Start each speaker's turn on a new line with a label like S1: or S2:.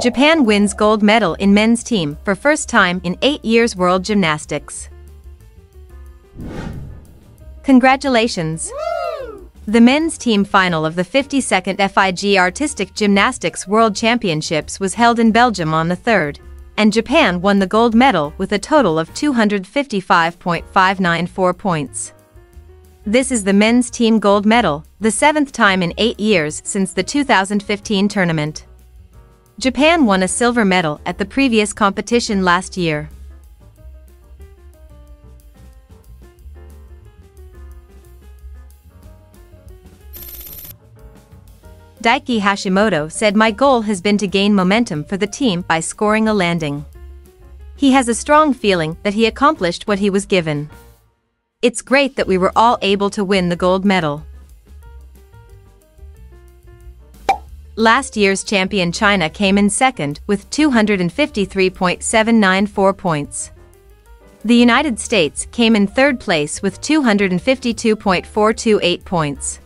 S1: Japan wins gold medal in men's team for first time in 8 years World Gymnastics. Congratulations! The men's team final of the 52nd FIG Artistic Gymnastics World Championships was held in Belgium on the 3rd, and Japan won the gold medal with a total of 255.594 points. This is the men's team gold medal, the seventh time in eight years since the 2015 tournament. Japan won a silver medal at the previous competition last year. Daiki Hashimoto said my goal has been to gain momentum for the team by scoring a landing. He has a strong feeling that he accomplished what he was given. It's great that we were all able to win the gold medal. Last year's champion China came in second with 253.794 points. The United States came in third place with 252.428 points.